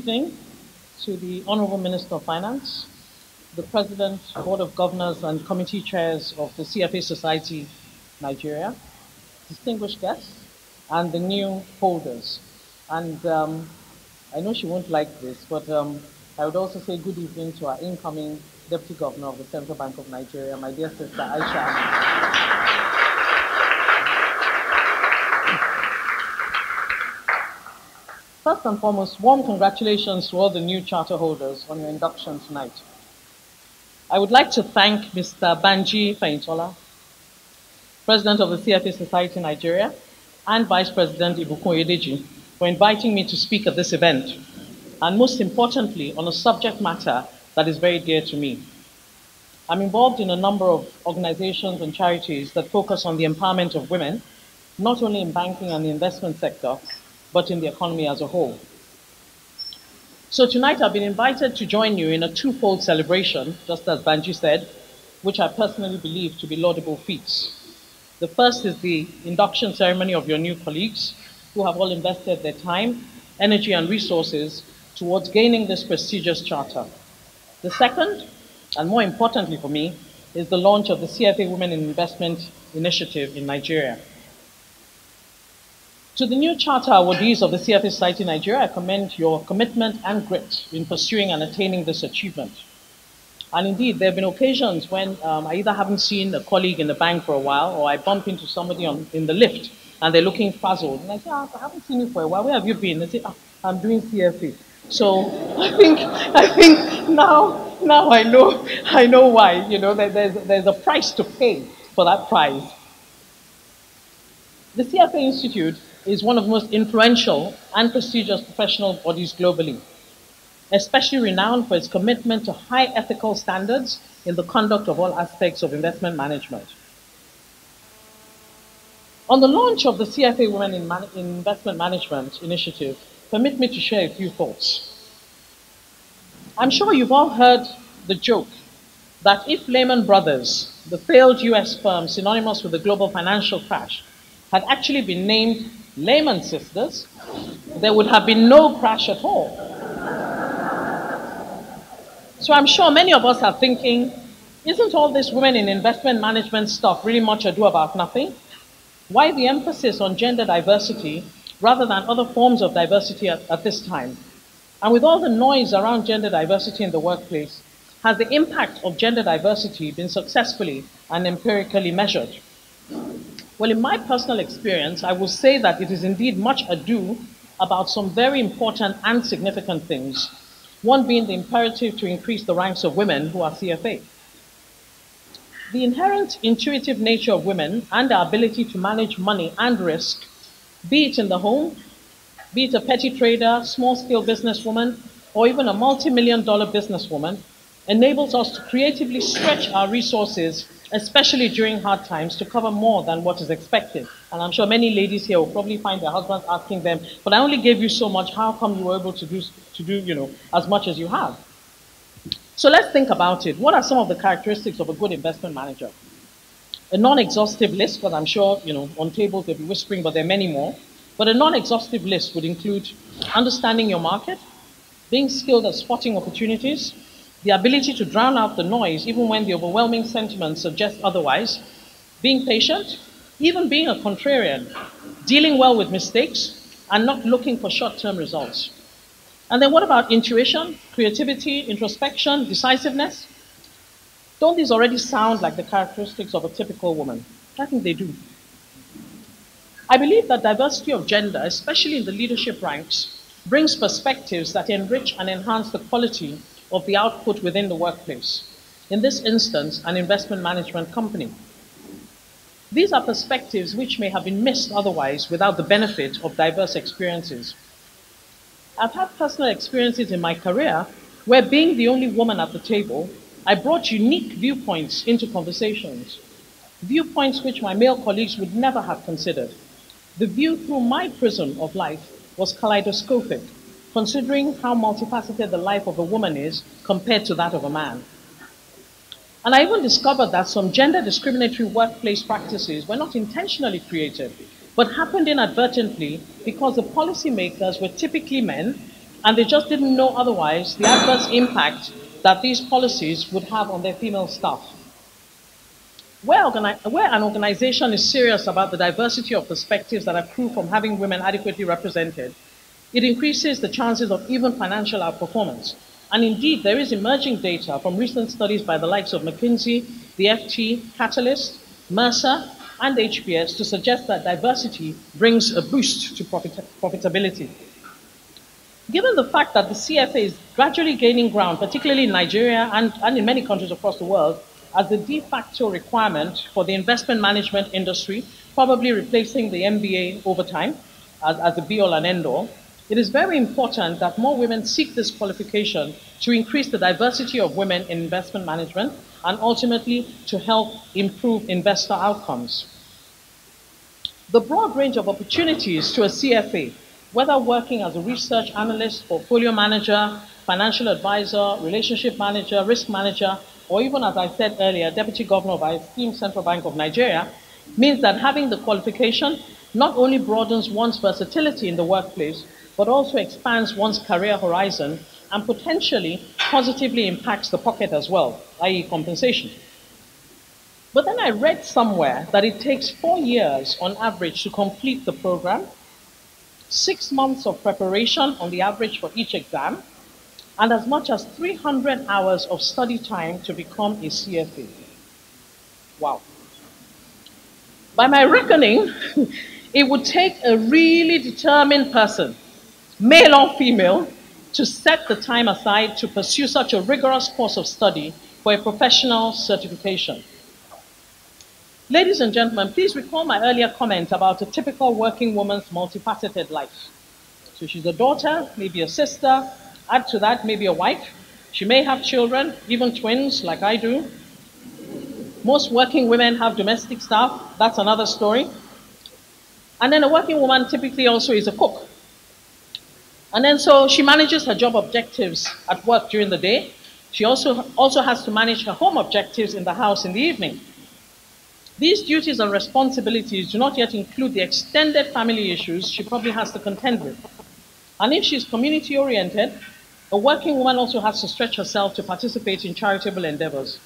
Evening to the Honorable Minister of Finance, the President, Board of Governors, and Committee Chairs of the CFA Society Nigeria, distinguished guests, and the new holders. And um, I know she won't like this, but um, I would also say good evening to our incoming Deputy Governor of the Central Bank of Nigeria, my dear sister Aisha. First and foremost, warm congratulations to all the new charter holders on your induction tonight. I would like to thank Mr. Banji Faintola, President of the CFA Society Nigeria, and Vice President Ibukun Oyedeji for inviting me to speak at this event, and most importantly, on a subject matter that is very dear to me. I'm involved in a number of organizations and charities that focus on the empowerment of women, not only in banking and the investment sector, but in the economy as a whole. So tonight I've been invited to join you in a twofold celebration, just as Banji said, which I personally believe to be laudable feats. The first is the induction ceremony of your new colleagues who have all invested their time, energy, and resources towards gaining this prestigious charter. The second, and more importantly for me, is the launch of the CFA Women in Investment Initiative in Nigeria. To the new charter awardees of the CFA Society Nigeria, I commend your commitment and grit in pursuing and attaining this achievement. And indeed, there have been occasions when um, I either haven't seen a colleague in the bank for a while, or I bump into somebody on, in the lift and they're looking puzzled. And I say, oh, I haven't seen you for a while. Where have you been? They say, oh, I'm doing CFA. So I think I think now now I know I know why. You know, there's there's a price to pay for that prize. The CFA Institute is one of the most influential and prestigious professional bodies globally, especially renowned for its commitment to high ethical standards in the conduct of all aspects of investment management. On the launch of the CFA Women in, Man in Investment Management initiative, permit me to share a few thoughts. I'm sure you've all heard the joke that if Lehman Brothers, the failed US firm synonymous with the global financial crash, had actually been named Lehman Sisters, there would have been no crash at all. So I'm sure many of us are thinking, isn't all this women in investment management stuff really much ado about nothing? Why the emphasis on gender diversity rather than other forms of diversity at, at this time? And with all the noise around gender diversity in the workplace, has the impact of gender diversity been successfully and empirically measured? Well, in my personal experience, I will say that it is indeed much ado about some very important and significant things, one being the imperative to increase the ranks of women who are CFA. The inherent intuitive nature of women and their ability to manage money and risk, be it in the home, be it a petty trader, small scale businesswoman, or even a multi million dollar businesswoman, enables us to creatively stretch our resources especially during hard times, to cover more than what is expected. And I'm sure many ladies here will probably find their husbands asking them, but I only gave you so much, how come you were able to do, to do you know, as much as you have? So let's think about it. What are some of the characteristics of a good investment manager? A non-exhaustive list, because I'm sure, you know, on tables they'll be whispering, but there are many more. But a non-exhaustive list would include understanding your market, being skilled at spotting opportunities, the ability to drown out the noise even when the overwhelming sentiment suggests otherwise, being patient, even being a contrarian, dealing well with mistakes, and not looking for short term results. And then what about intuition, creativity, introspection, decisiveness? Don't these already sound like the characteristics of a typical woman? I think they do. I believe that diversity of gender, especially in the leadership ranks, brings perspectives that enrich and enhance the quality of the output within the workplace. In this instance, an investment management company. These are perspectives which may have been missed otherwise without the benefit of diverse experiences. I've had personal experiences in my career where, being the only woman at the table, I brought unique viewpoints into conversations, viewpoints which my male colleagues would never have considered. The view through my prism of life was kaleidoscopic considering how multifaceted the life of a woman is compared to that of a man. And I even discovered that some gender discriminatory workplace practices were not intentionally created, but happened inadvertently because the policymakers were typically men and they just didn't know otherwise the adverse impact that these policies would have on their female staff. Where, where, an organization is serious about the diversity of perspectives that accrue from having women adequately represented, it increases the chances of even financial outperformance. And indeed, there is emerging data from recent studies by the likes of McKinsey, the FT, Catalyst, Mercer, and HBS to suggest that diversity brings a boost to profit profitability. Given the fact that the CFA is gradually gaining ground, particularly in Nigeria and, and in many countries across the world, as the de facto requirement for the investment management industry, probably replacing the MBA over time as, as the be all and end all, it is very important that more women seek this qualification to increase the diversity of women in investment management and ultimately to help improve investor outcomes. The broad range of opportunities to a CFA, whether working as a research analyst, portfolio manager, financial advisor, relationship manager, risk manager, or even, as I said earlier, deputy governor of our esteemed Central Bank of Nigeria, means that having the qualification not only broadens one's versatility in the workplace, but also expands one's career horizon and potentially positively impacts the pocket as well, i.e., compensation. But then I read somewhere that it takes four years on average to complete the program, six months of preparation on the average for each exam, and as much as 300 hours of study time to become a CFA. Wow. By my reckoning, it would take a really determined person male or female, to set the time aside to pursue such a rigorous course of study for a professional certification. Ladies and gentlemen, please recall my earlier comment about a typical working woman's multifaceted life. So she's a daughter, maybe a sister, add to that maybe a wife. She may have children, even twins like I do. Most working women have domestic staff, that's another story. And then a working woman typically also is a cook. And then so she manages her job objectives at work during the day. She also, also has to manage her home objectives in the house in the evening. These duties and responsibilities do not yet include the extended family issues she probably has to contend with. And if she's community oriented, a working woman also has to stretch herself to participate in charitable endeavors.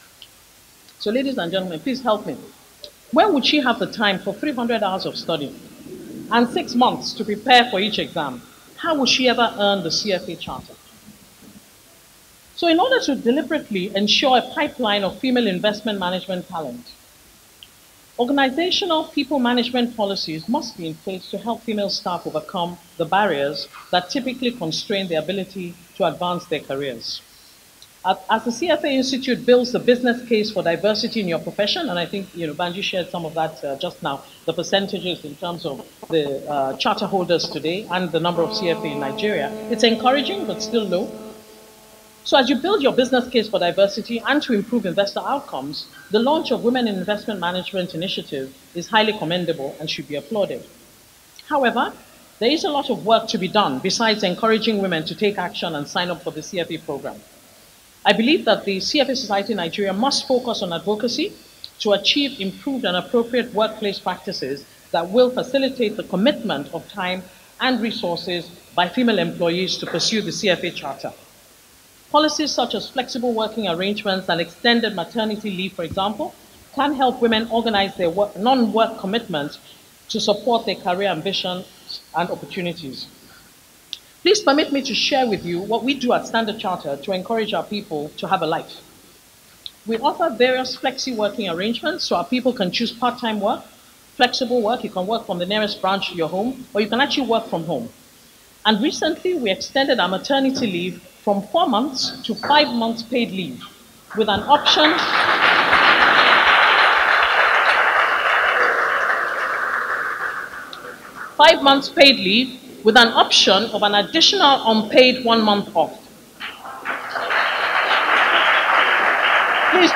So, ladies and gentlemen, please help me. When would she have the time for 300 hours of study and six months to prepare for each exam? How will she ever earn the CFA charter? So, in order to deliberately ensure a pipeline of female investment management talent, organizational people management policies must be in place to help female staff overcome the barriers that typically constrain their ability to advance their careers. As the CFA Institute builds the business case for diversity in your profession, and I think you know Banji shared some of that uh, just now, the percentages in terms of the uh, charter holders today and the number of CFA in Nigeria, it's encouraging but still low. So as you build your business case for diversity and to improve investor outcomes, the launch of Women in Investment Management Initiative is highly commendable and should be applauded. However, there is a lot of work to be done besides encouraging women to take action and sign up for the CFA program. I believe that the CFA Society in Nigeria must focus on advocacy to achieve improved and appropriate workplace practices that will facilitate the commitment of time and resources by female employees to pursue the CFA Charter. Policies such as flexible working arrangements and extended maternity leave, for example, can help women organize their non-work commitments to support their career ambitions and opportunities. Please permit me to share with you what we do at Standard Chartered to encourage our people to have a life. We offer various flexi working arrangements so our people can choose part time work, flexible work. You can work from the nearest branch to your home, or you can actually work from home. And recently, we extended our maternity leave from four months to five months paid leave with an option. Five months paid leave with an option of an additional unpaid one month off. Please,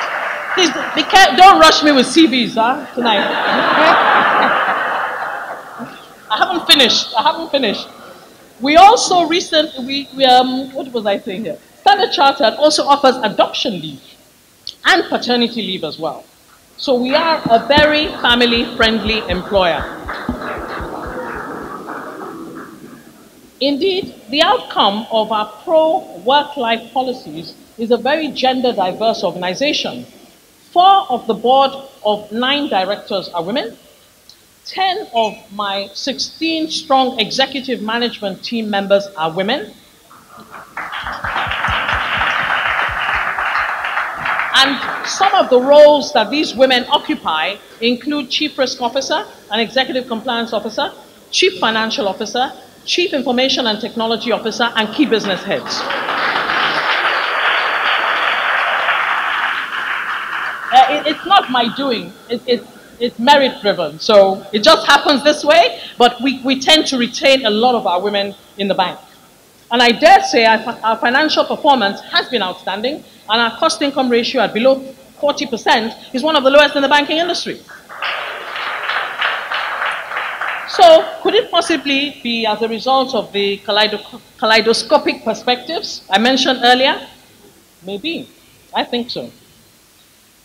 please. Don't rush me with CVs huh, tonight. I haven't finished. I haven't finished. We also recently, we, we, um, what was I saying here? Standard Chartered also offers adoption leave and paternity leave as well. So we are a very family friendly employer. Indeed, the outcome of our pro work life policies is a very gender diverse organization. Four of the board of nine directors are women. 10 of my 16 strong executive management team members are women. And some of the roles that these women occupy include Chief Risk Officer and Executive Compliance Officer, Chief Financial Officer, Chief Information and Technology Officer, and key business heads. Uh, it, it's not my doing. It, it, it's merit driven. So it just happens this way, but we, we tend to retain a lot of our women in the bank. And I dare say our, our financial performance has been outstanding, and our cost income ratio at below 40% is one of the lowest in the banking industry. So, could it possibly be as a result of the kaleidoscopic perspectives I mentioned earlier? Maybe. I think so.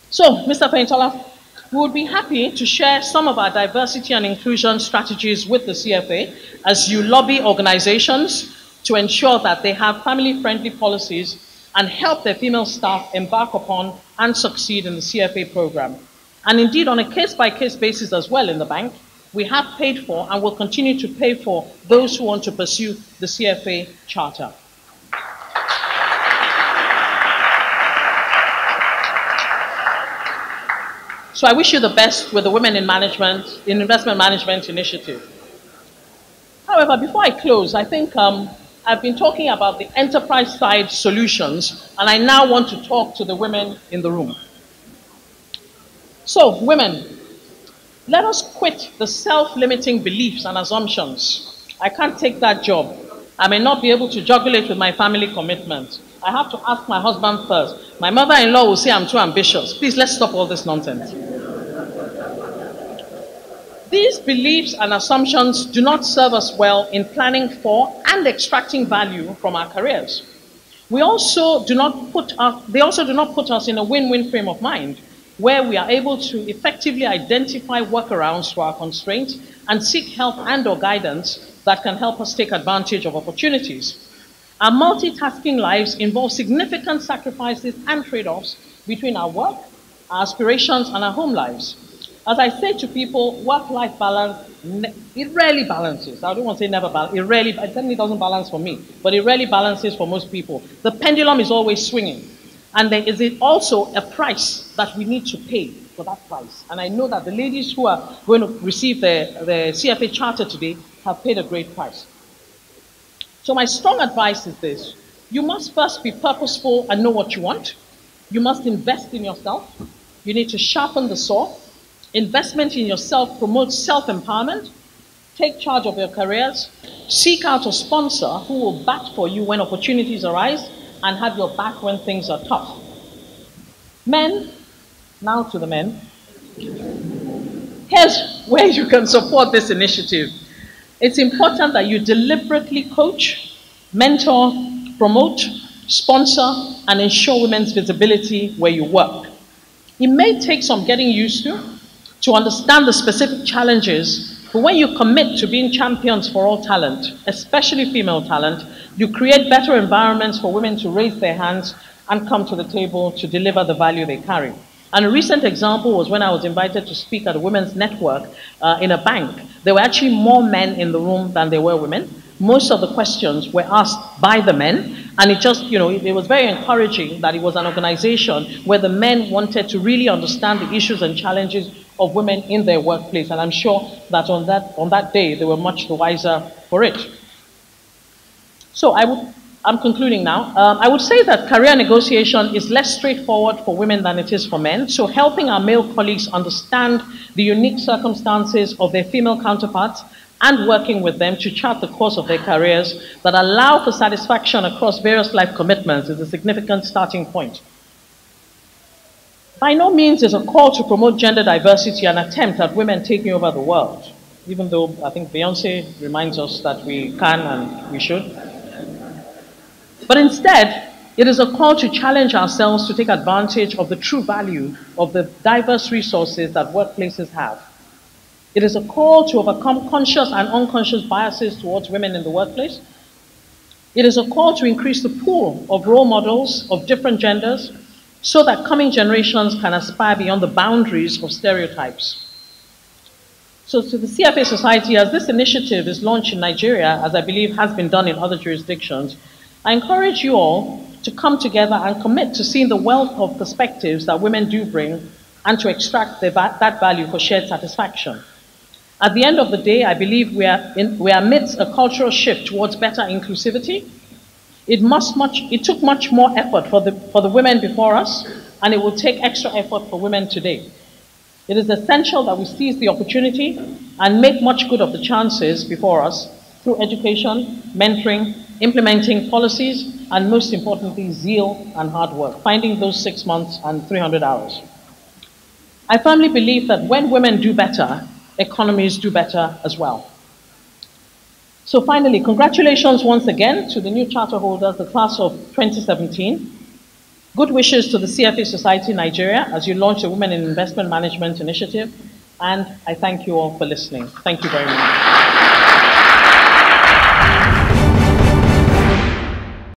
So, Mr. Feintola, we would be happy to share some of our diversity and inclusion strategies with the CFA as you lobby organizations to ensure that they have family friendly policies and help their female staff embark upon and succeed in the CFA program. And indeed, on a case by case basis as well in the bank, we have paid for and will continue to pay for those who want to pursue the CFA charter. So I wish you the best with the Women in Management, in Investment Management Initiative. However, before I close, I think um, I've been talking about the enterprise side solutions, and I now want to talk to the women in the room. So, women, let us quit the self limiting beliefs and assumptions. I can't take that job. I may not be able to juggle it with my family commitment. I have to ask my husband first. My mother in law will say I'm too ambitious. Please, let's stop all this nonsense. These beliefs and assumptions do not serve us well in planning for and extracting value from our careers. We also do not put us, they also do not put us in a win-win frame of mind where we are able to effectively identify workarounds to our constraints and seek help and or guidance that can help us take advantage of opportunities. Our multitasking lives involve significant sacrifices and trade offs between our work, our aspirations, and our home lives. As I say to people, work life balance, it rarely balances. I don't want to say never balance. It rarely, it certainly doesn't balance for me, but it rarely balances for most people. The pendulum is always swinging. And there is it also a price that we need to pay for that price. And I know that the ladies who are going to receive the, the CFA charter today have paid a great price. So my strong advice is this. You must first be purposeful and know what you want. You must invest in yourself. You need to sharpen the saw. Investment in yourself promotes self-empowerment. Take charge of your careers. Seek out a sponsor who will bat for you when opportunities arise and have your back when things are tough. Men, now to the men. Here's where you can support this initiative. It's important that you deliberately coach, mentor, promote, sponsor, and ensure women's visibility where you work. It may take some getting used to to understand the specific challenges, but when you commit to being champions for all talent, especially female talent, you create better environments for women to raise their hands and come to the table to deliver the value they carry. And a recent example was when I was invited to speak at a women's network uh, in a bank. There were actually more men in the room than there were women. Most of the questions were asked by the men, and it just, you know, it, it was very encouraging that it was an organization where the men wanted to really understand the issues and challenges of women in their workplace. And I'm sure that on that, on that day, they were much the wiser for it. So I would I'm concluding now. Um, I would say that career negotiation is less straightforward for women than it is for men. So, helping our male colleagues understand the unique circumstances of their female counterparts and working with them to chart the course of their careers that allow for satisfaction across various life commitments is a significant starting point. By no means is a call to promote gender diversity an attempt at women taking over the world, even though I think Beyonce reminds us that we can and we should. But instead, it is a call to challenge ourselves to take advantage of the true value of the diverse resources that workplaces have. It is a call to overcome conscious and unconscious biases towards women in the workplace It is a call to increase the pool of role models of different genders so that coming generations can aspire beyond the boundaries of stereotypes. So to the CFA Society, as this initiative is launched in Nigeria, as I believe has been done in other jurisdictions, I encourage you all to come together and commit to seeing the wealth of perspectives that women do bring and to extract that value for shared satisfaction. At the end of the day, I believe we are, in, we are amidst a cultural shift towards better inclusivity. It, must much, it took much more effort for the, for the women before us, and it will take extra effort for women today. It is essential that we seize the opportunity and make much good of the chances before us through education, mentoring, implementing policies, and most importantly, zeal and hard work, finding those six months and 300 hours. I firmly believe that when women do better, economies do better as well. So finally, congratulations once again to the new charter holders, the class of 2017. Good wishes to the CFA Society Nigeria as you launch the Women in Investment Management Initiative. And I thank you all for listening. Thank you very much.